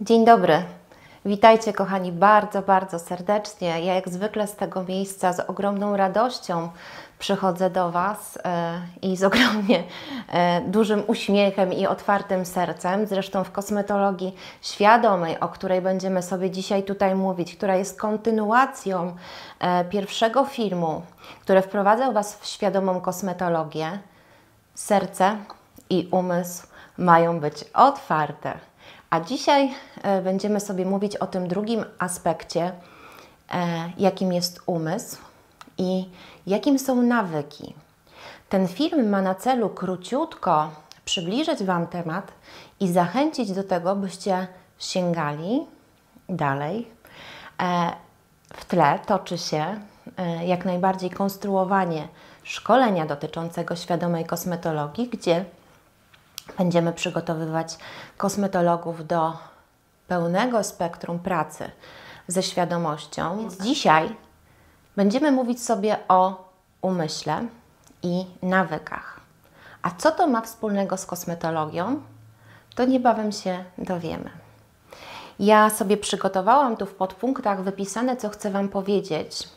Dzień dobry. Witajcie, kochani, bardzo, bardzo serdecznie. Ja, jak zwykle, z tego miejsca z ogromną radością przychodzę do Was e, i z ogromnie e, dużym uśmiechem i otwartym sercem. Zresztą w kosmetologii świadomej, o której będziemy sobie dzisiaj tutaj mówić, która jest kontynuacją e, pierwszego filmu, który wprowadzał Was w świadomą kosmetologię, serce i umysł mają być otwarte. A dzisiaj e, będziemy sobie mówić o tym drugim aspekcie, e, jakim jest umysł i jakim są nawyki. Ten film ma na celu króciutko przybliżyć Wam temat i zachęcić do tego, byście sięgali dalej. E, w tle toczy się jak najbardziej konstruowanie szkolenia dotyczącego świadomej kosmetologii, gdzie Będziemy przygotowywać kosmetologów do pełnego spektrum pracy ze świadomością. Więc dzisiaj będziemy mówić sobie o umyśle i nawykach. A co to ma wspólnego z kosmetologią? To niebawem się dowiemy. Ja sobie przygotowałam tu w podpunktach wypisane, co chcę Wam powiedzieć.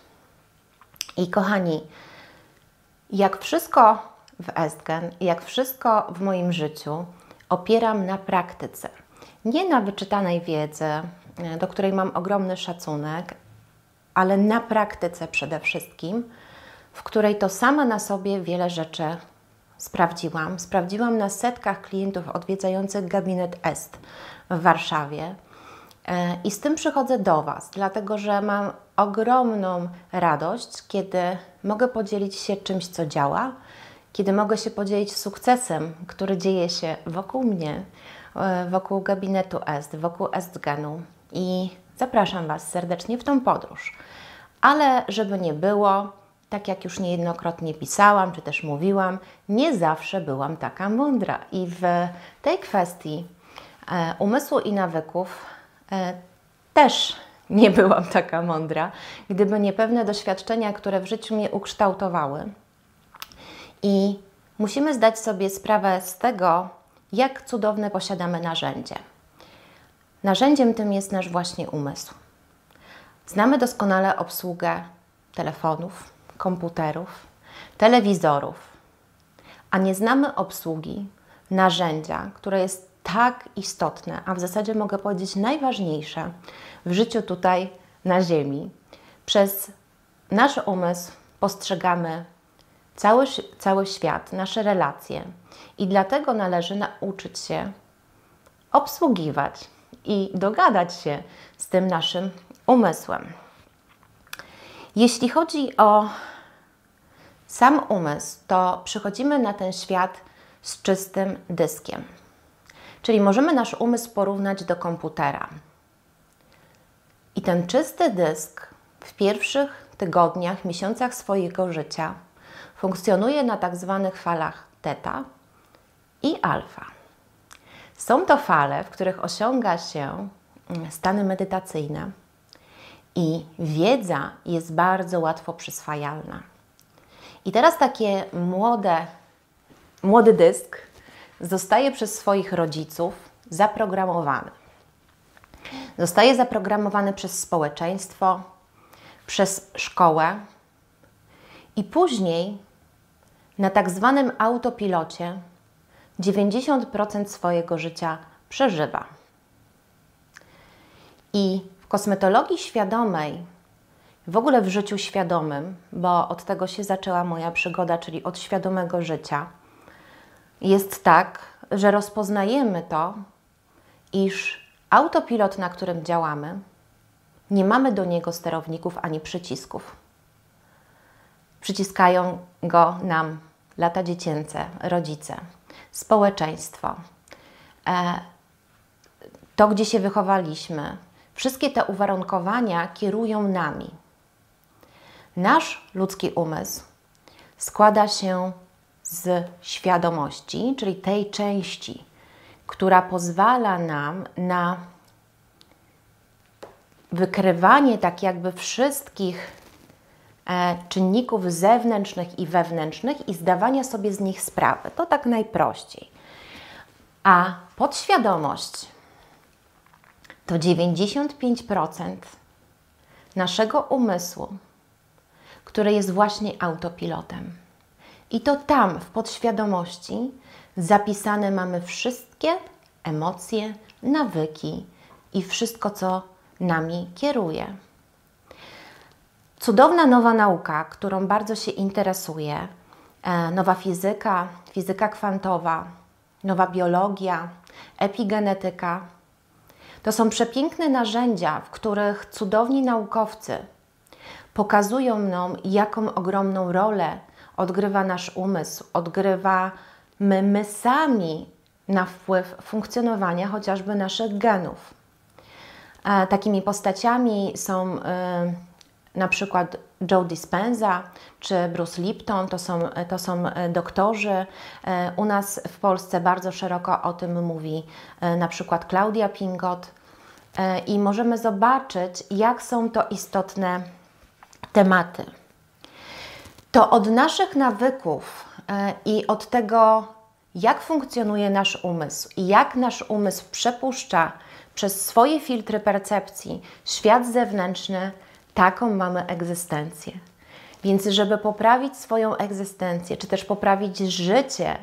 I kochani, jak wszystko w Estgen, jak wszystko w moim życiu, opieram na praktyce. Nie na wyczytanej wiedzy, do której mam ogromny szacunek, ale na praktyce przede wszystkim, w której to sama na sobie wiele rzeczy sprawdziłam. Sprawdziłam na setkach klientów odwiedzających gabinet EST w Warszawie. E, I z tym przychodzę do Was, dlatego że mam ogromną radość, kiedy mogę podzielić się czymś, co działa, kiedy mogę się podzielić sukcesem, który dzieje się wokół mnie, e, wokół gabinetu EST, wokół ESTGenu i zapraszam Was serdecznie w tą podróż. Ale żeby nie było, tak jak już niejednokrotnie pisałam, czy też mówiłam, nie zawsze byłam taka mądra i w tej kwestii e, umysłu i nawyków e, też nie byłam taka mądra, gdyby nie pewne doświadczenia, które w życiu mnie ukształtowały i musimy zdać sobie sprawę z tego, jak cudowne posiadamy narzędzie. Narzędziem tym jest nasz właśnie umysł. Znamy doskonale obsługę telefonów, komputerów, telewizorów, a nie znamy obsługi narzędzia, które jest tak istotne, a w zasadzie mogę powiedzieć najważniejsze w życiu tutaj na Ziemi. Przez nasz umysł postrzegamy cały, cały świat, nasze relacje. I dlatego należy nauczyć się obsługiwać i dogadać się z tym naszym umysłem. Jeśli chodzi o sam umysł, to przychodzimy na ten świat z czystym dyskiem. Czyli możemy nasz umysł porównać do komputera. I ten czysty dysk w pierwszych tygodniach, miesiącach swojego życia funkcjonuje na tak zwanych falach teta i alfa. Są to fale, w których osiąga się mm, stany medytacyjne i wiedza jest bardzo łatwo przyswajalna. I teraz takie młode, młody dysk zostaje przez swoich rodziców zaprogramowany. Zostaje zaprogramowany przez społeczeństwo, przez szkołę i później na tak zwanym autopilocie 90% swojego życia przeżywa. I w kosmetologii świadomej, w ogóle w życiu świadomym, bo od tego się zaczęła moja przygoda, czyli od świadomego życia, jest tak, że rozpoznajemy to, iż autopilot, na którym działamy, nie mamy do niego sterowników ani przycisków. Przyciskają go nam lata dziecięce, rodzice, społeczeństwo, e, to, gdzie się wychowaliśmy, wszystkie te uwarunkowania kierują nami. Nasz ludzki umysł składa się z świadomości, czyli tej części, która pozwala nam na wykrywanie tak jakby wszystkich czynników zewnętrznych i wewnętrznych i zdawania sobie z nich sprawy. To tak najprościej. A podświadomość to 95% naszego umysłu, które jest właśnie autopilotem. I to tam, w podświadomości, zapisane mamy wszystkie emocje, nawyki i wszystko, co nami kieruje. Cudowna nowa nauka, którą bardzo się interesuję, e, nowa fizyka, fizyka kwantowa, nowa biologia, epigenetyka. To są przepiękne narzędzia, w których cudowni naukowcy pokazują nam, jaką ogromną rolę odgrywa nasz umysł, odgrywa my, my sami na wpływ funkcjonowania chociażby naszych genów. E, takimi postaciami są e, na przykład Joe Dispenza czy Bruce Lipton, to są, to są e, doktorzy. E, u nas w Polsce bardzo szeroko o tym mówi e, na przykład Klaudia Pingot i możemy zobaczyć, jak są to istotne tematy. To od naszych nawyków i od tego, jak funkcjonuje nasz umysł i jak nasz umysł przepuszcza przez swoje filtry percepcji świat zewnętrzny, taką mamy egzystencję. Więc, żeby poprawić swoją egzystencję, czy też poprawić życie,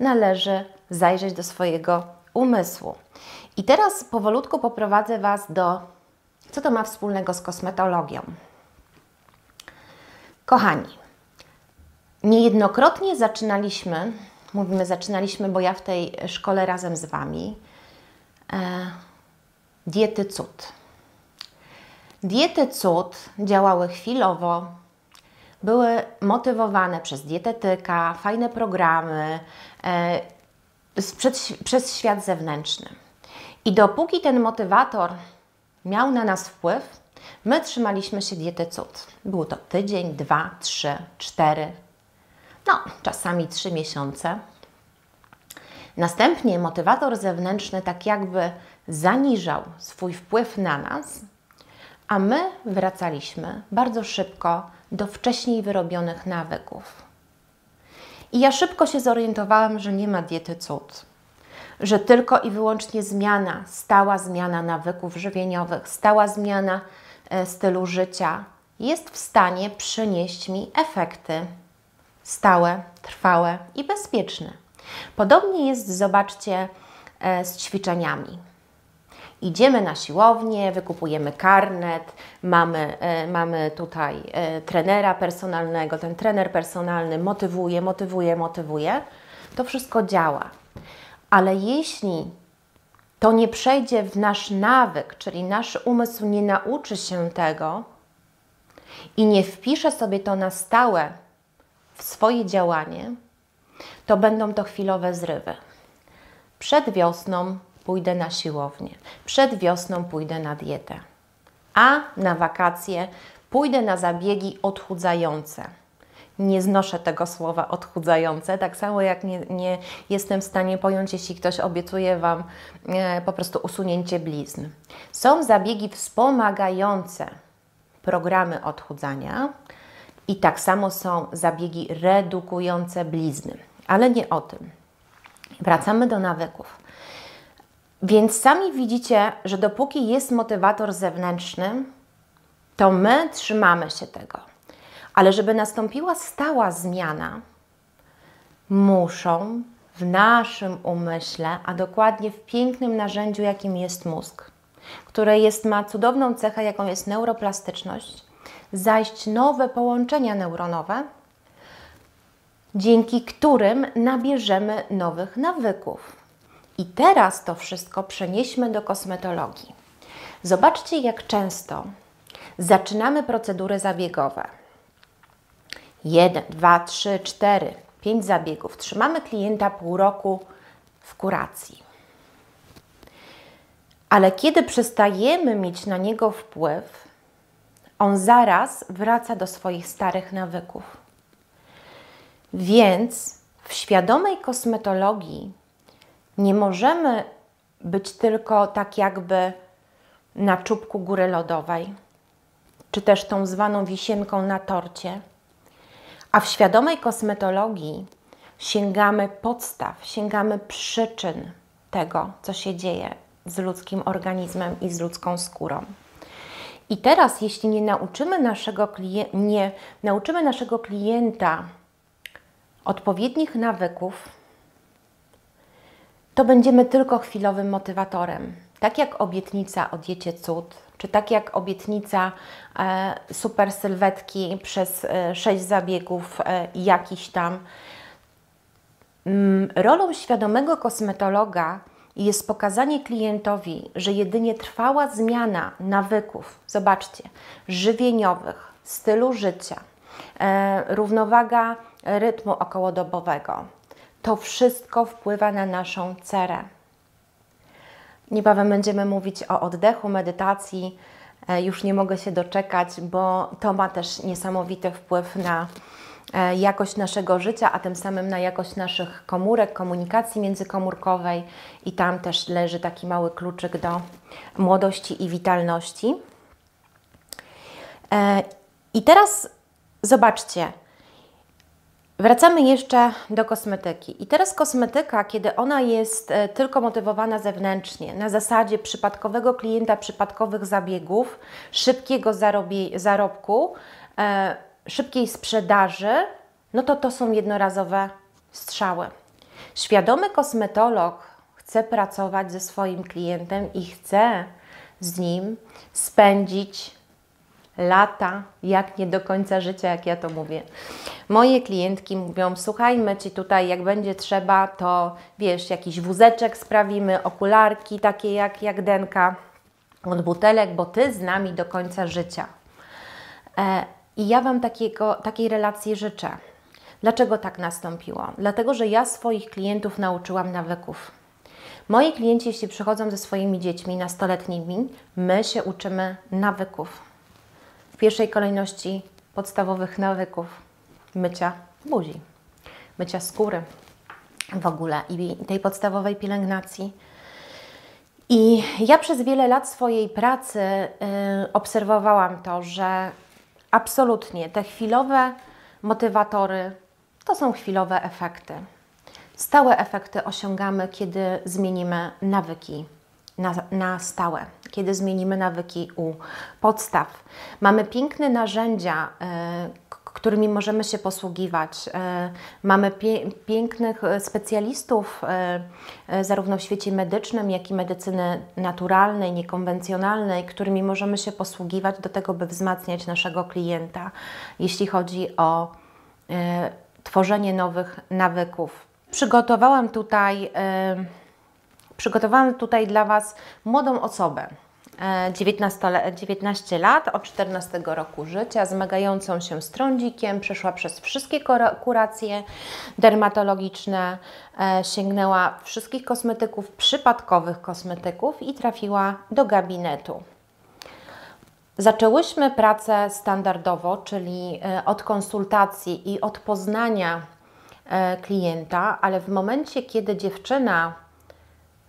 należy zajrzeć do swojego umysłu. I teraz powolutku poprowadzę Was do, co to ma wspólnego z kosmetologią. Kochani, niejednokrotnie zaczynaliśmy, mówimy zaczynaliśmy, bo ja w tej szkole razem z Wami, e, diety cud. Diety cud działały chwilowo, były motywowane przez dietetyka, fajne programy, e, przez, przez świat zewnętrzny. I dopóki ten motywator miał na nas wpływ, my trzymaliśmy się diety cud. Było to tydzień, dwa, trzy, cztery, no czasami trzy miesiące. Następnie motywator zewnętrzny tak jakby zaniżał swój wpływ na nas a my wracaliśmy bardzo szybko do wcześniej wyrobionych nawyków. I ja szybko się zorientowałam, że nie ma diety cud, że tylko i wyłącznie zmiana, stała zmiana nawyków żywieniowych, stała zmiana e, stylu życia jest w stanie przynieść mi efekty stałe, trwałe i bezpieczne. Podobnie jest, zobaczcie, e, z ćwiczeniami. Idziemy na siłownię, wykupujemy karnet, mamy, e, mamy tutaj e, trenera personalnego, ten trener personalny motywuje, motywuje, motywuje. To wszystko działa. Ale jeśli to nie przejdzie w nasz nawyk, czyli nasz umysł nie nauczy się tego i nie wpisze sobie to na stałe w swoje działanie, to będą to chwilowe zrywy. Przed wiosną pójdę na siłownię, przed wiosną pójdę na dietę, a na wakacje pójdę na zabiegi odchudzające. Nie znoszę tego słowa odchudzające, tak samo jak nie, nie jestem w stanie pojąć, jeśli ktoś obiecuje Wam e, po prostu usunięcie blizn. Są zabiegi wspomagające programy odchudzania i tak samo są zabiegi redukujące blizny, ale nie o tym. Wracamy do nawyków. Więc sami widzicie, że dopóki jest motywator zewnętrzny, to my trzymamy się tego. Ale żeby nastąpiła stała zmiana, muszą w naszym umyśle, a dokładnie w pięknym narzędziu, jakim jest mózg, które jest, ma cudowną cechę, jaką jest neuroplastyczność, zajść nowe połączenia neuronowe, dzięki którym nabierzemy nowych nawyków. I teraz to wszystko przenieśmy do kosmetologii. Zobaczcie, jak często zaczynamy procedury zabiegowe. Jeden, dwa, trzy, cztery, pięć zabiegów. Trzymamy klienta pół roku w kuracji. Ale kiedy przestajemy mieć na niego wpływ, on zaraz wraca do swoich starych nawyków. Więc w świadomej kosmetologii nie możemy być tylko tak jakby na czubku góry lodowej, czy też tą zwaną wisienką na torcie. A w świadomej kosmetologii sięgamy podstaw, sięgamy przyczyn tego, co się dzieje z ludzkim organizmem i z ludzką skórą. I teraz, jeśli nie nauczymy naszego, klienta, nie nauczymy naszego klienta odpowiednich nawyków, to będziemy tylko chwilowym motywatorem. Tak jak obietnica o diecie cud, czy tak jak obietnica e, super sylwetki przez e, sześć zabiegów e, jakiś tam. Mm, rolą świadomego kosmetologa jest pokazanie klientowi, że jedynie trwała zmiana nawyków, zobaczcie, żywieniowych, stylu życia, e, równowaga rytmu okołodobowego, to wszystko wpływa na naszą cerę. Niebawem będziemy mówić o oddechu, medytacji. E, już nie mogę się doczekać, bo to ma też niesamowity wpływ na e, jakość naszego życia, a tym samym na jakość naszych komórek, komunikacji międzykomórkowej i tam też leży taki mały kluczyk do młodości i witalności. E, I teraz zobaczcie, Wracamy jeszcze do kosmetyki. I teraz kosmetyka, kiedy ona jest e, tylko motywowana zewnętrznie, na zasadzie przypadkowego klienta, przypadkowych zabiegów, szybkiego zarobku, e, szybkiej sprzedaży, no to to są jednorazowe strzały. Świadomy kosmetolog chce pracować ze swoim klientem i chce z nim spędzić lata, jak nie do końca życia, jak ja to mówię. Moje klientki mówią, słuchajmy Ci tutaj, jak będzie trzeba, to wiesz, jakiś wózeczek sprawimy, okularki takie jak, jak denka od butelek, bo Ty z nami do końca życia. E, I ja Wam takiego, takiej relacji życzę. Dlaczego tak nastąpiło? Dlatego, że ja swoich klientów nauczyłam nawyków. Moi klienci, jeśli przychodzą ze swoimi dziećmi nastoletnimi, my się uczymy nawyków pierwszej kolejności podstawowych nawyków mycia buzi, mycia skóry w ogóle i tej podstawowej pielęgnacji. I ja przez wiele lat swojej pracy y, obserwowałam to, że absolutnie te chwilowe motywatory to są chwilowe efekty. Stałe efekty osiągamy, kiedy zmienimy nawyki na, na stałe, kiedy zmienimy nawyki u podstaw. Mamy piękne narzędzia, y, którymi możemy się posługiwać. E, mamy pięknych specjalistów, y, zarówno w świecie medycznym, jak i medycyny naturalnej, niekonwencjonalnej, którymi możemy się posługiwać do tego, by wzmacniać naszego klienta, jeśli chodzi o tworzenie nowych nawyków. Przygotowałam tutaj Przygotowałam tutaj dla Was młodą osobę. 19, e, 19 lat, od 14 roku życia, zmagającą się z trądzikiem, przeszła przez wszystkie kuracje dermatologiczne, e, sięgnęła wszystkich kosmetyków, przypadkowych kosmetyków i trafiła do gabinetu. Zaczęłyśmy pracę standardowo, czyli e, od konsultacji i od poznania klienta, ale w momencie, kiedy dziewczyna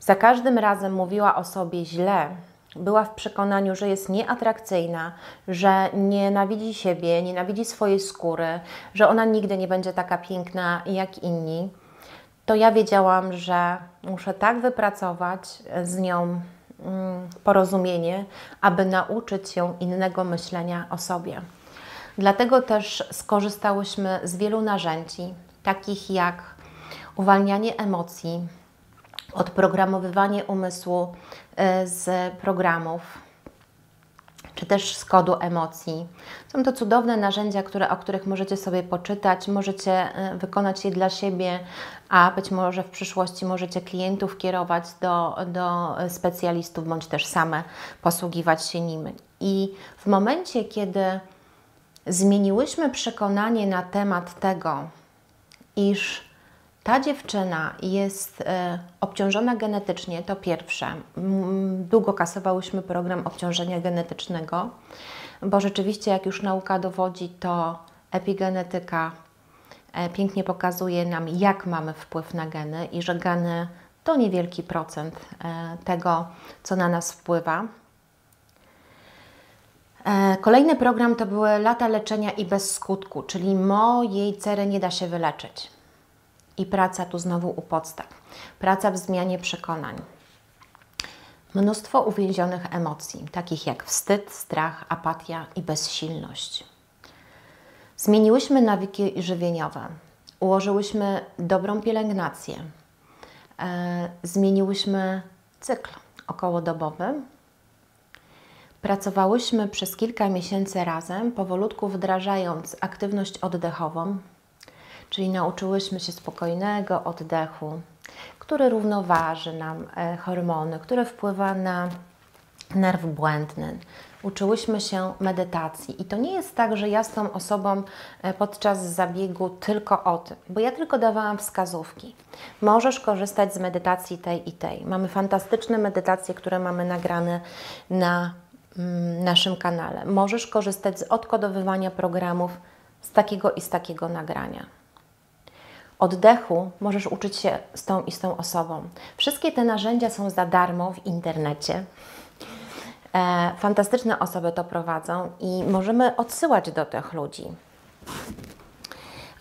za każdym razem mówiła o sobie źle, była w przekonaniu, że jest nieatrakcyjna, że nienawidzi siebie, nienawidzi swojej skóry, że ona nigdy nie będzie taka piękna jak inni, to ja wiedziałam, że muszę tak wypracować z nią mm, porozumienie, aby nauczyć się innego myślenia o sobie. Dlatego też skorzystałyśmy z wielu narzędzi, takich jak uwalnianie emocji, odprogramowywanie umysłu e, z programów, czy też z kodu emocji. Są to cudowne narzędzia, które, o których możecie sobie poczytać, możecie e, wykonać je dla siebie, a być może w przyszłości możecie klientów kierować do, do specjalistów, bądź też same posługiwać się nimi. I w momencie, kiedy zmieniłyśmy przekonanie na temat tego, iż ta dziewczyna jest e, obciążona genetycznie, to pierwsze. Długo kasowałyśmy program obciążenia genetycznego, bo rzeczywiście, jak już nauka dowodzi, to epigenetyka e, pięknie pokazuje nam, jak mamy wpływ na geny i że geny to niewielki procent e, tego, co na nas wpływa. Kolejny program to były lata leczenia i bez skutku, czyli mojej cery nie da się wyleczyć i praca tu znowu u podstaw. Praca w zmianie przekonań. mnóstwo uwięzionych emocji, takich jak wstyd, strach, apatia i bezsilność. Zmieniłyśmy nawyki żywieniowe, ułożyłyśmy dobrą pielęgnację, e, zmieniłyśmy cykl okołodobowy. Pracowałyśmy przez kilka miesięcy razem, powolutku wdrażając aktywność oddechową, czyli nauczyłyśmy się spokojnego oddechu, który równoważy nam e, hormony, który wpływa na nerw błędny. Uczyłyśmy się medytacji i to nie jest tak, że ja z tą osobą e, podczas zabiegu tylko o tym, bo ja tylko dawałam wskazówki. Możesz korzystać z medytacji tej i tej. Mamy fantastyczne medytacje, które mamy nagrane na mm, naszym kanale. Możesz korzystać z odkodowywania programów z takiego i z takiego nagrania. Oddechu możesz uczyć się z tą i z tą osobą. Wszystkie te narzędzia są za darmo w internecie. E, fantastyczne osoby to prowadzą i możemy odsyłać do tych ludzi.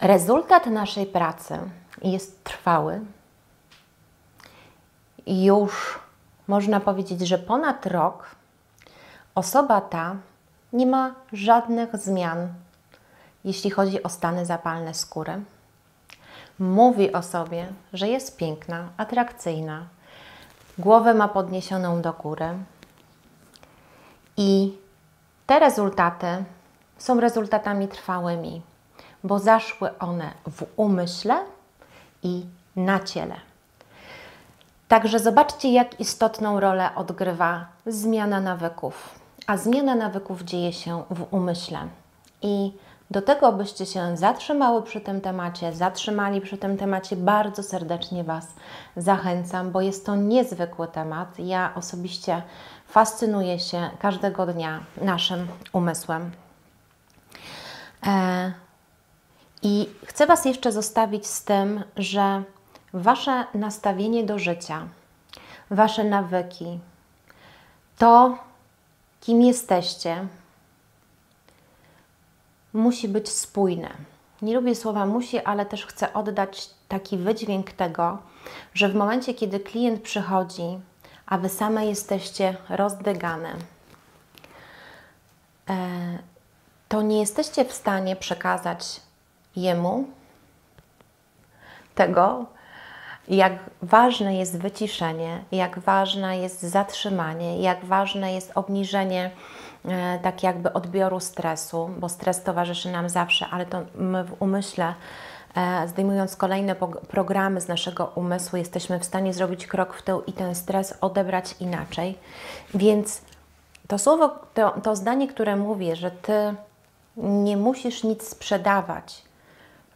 Rezultat naszej pracy jest trwały. Już można powiedzieć, że ponad rok osoba ta nie ma żadnych zmian, jeśli chodzi o stany zapalne skóry. Mówi o sobie, że jest piękna, atrakcyjna, głowę ma podniesioną do góry, i te rezultaty są rezultatami trwałymi, bo zaszły one w umyśle i na ciele. Także zobaczcie, jak istotną rolę odgrywa zmiana nawyków. A zmiana nawyków dzieje się w umyśle. I do tego, byście się zatrzymały przy tym temacie, zatrzymali przy tym temacie, bardzo serdecznie Was zachęcam, bo jest to niezwykły temat. Ja osobiście fascynuję się każdego dnia naszym umysłem. E, I chcę Was jeszcze zostawić z tym, że Wasze nastawienie do życia, Wasze nawyki, to kim jesteście, musi być spójne. Nie lubię słowa musi, ale też chcę oddać taki wydźwięk tego, że w momencie, kiedy klient przychodzi, a Wy same jesteście rozdygane, e, to nie jesteście w stanie przekazać Jemu tego, jak ważne jest wyciszenie, jak ważne jest zatrzymanie, jak ważne jest obniżenie tak jakby odbioru stresu, bo stres towarzyszy nam zawsze, ale to my w umyśle e, zdejmując kolejne programy z naszego umysłu, jesteśmy w stanie zrobić krok w tył i ten stres odebrać inaczej. Więc to słowo, to, to zdanie, które mówię, że ty nie musisz nic sprzedawać,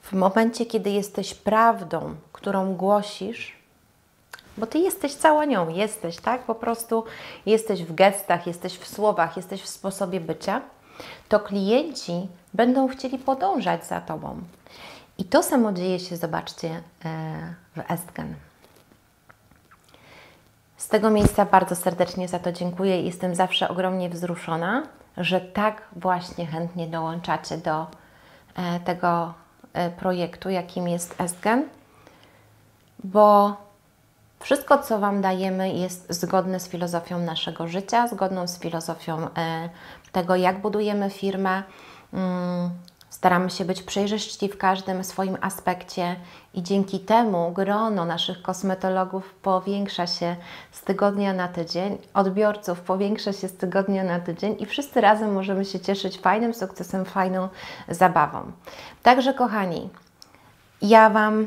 w momencie, kiedy jesteś prawdą, którą głosisz, bo Ty jesteś cała nią, jesteś, tak? Po prostu jesteś w gestach, jesteś w słowach, jesteś w sposobie bycia, to klienci będą chcieli podążać za Tobą. I to samo dzieje się, zobaczcie, e, w Estgen. Z tego miejsca bardzo serdecznie za to dziękuję jestem zawsze ogromnie wzruszona, że tak właśnie chętnie dołączacie do e, tego e, projektu, jakim jest Estgen, bo wszystko, co Wam dajemy, jest zgodne z filozofią naszego życia, zgodną z filozofią e, tego, jak budujemy firmę. Mm, staramy się być przejrzyści w każdym swoim aspekcie i dzięki temu grono naszych kosmetologów powiększa się z tygodnia na tydzień, odbiorców powiększa się z tygodnia na tydzień i wszyscy razem możemy się cieszyć fajnym sukcesem, fajną zabawą. Także, kochani, ja Wam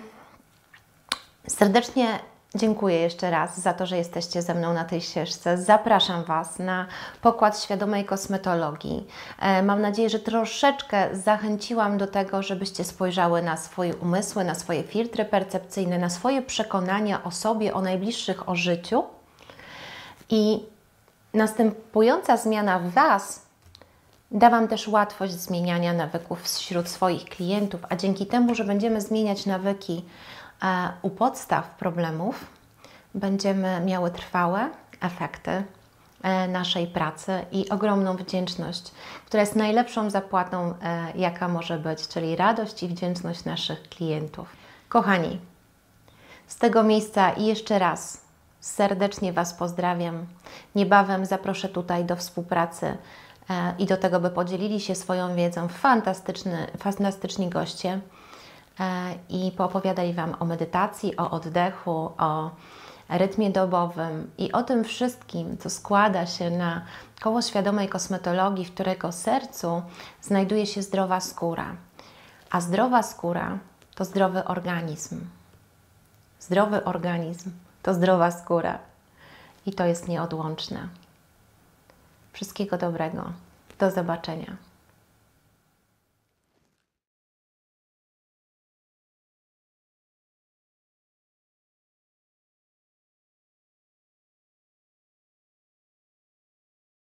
serdecznie Dziękuję jeszcze raz za to, że jesteście ze mną na tej ścieżce. Zapraszam Was na pokład świadomej kosmetologii. E, mam nadzieję, że troszeczkę zachęciłam do tego, żebyście spojrzały na swoje umysły, na swoje filtry percepcyjne, na swoje przekonania o sobie, o najbliższych, o życiu. I następująca zmiana w Was da Wam też łatwość zmieniania nawyków wśród swoich klientów, a dzięki temu, że będziemy zmieniać nawyki, u podstaw problemów będziemy miały trwałe efekty e, naszej pracy i ogromną wdzięczność, która jest najlepszą zapłatą, e, jaka może być, czyli radość i wdzięczność naszych klientów. Kochani, z tego miejsca i jeszcze raz Serdecznie Was pozdrawiam. Niebawem zaproszę tutaj do współpracy e, i do tego, by podzielili się swoją wiedzą fantastyczni goście i poopowiadali Wam o medytacji, o oddechu, o rytmie dobowym i o tym wszystkim, co składa się na koło świadomej kosmetologii, w którego sercu znajduje się zdrowa skóra. A zdrowa skóra to zdrowy organizm. Zdrowy organizm to zdrowa skóra. I to jest nieodłączne. Wszystkiego dobrego. Do zobaczenia.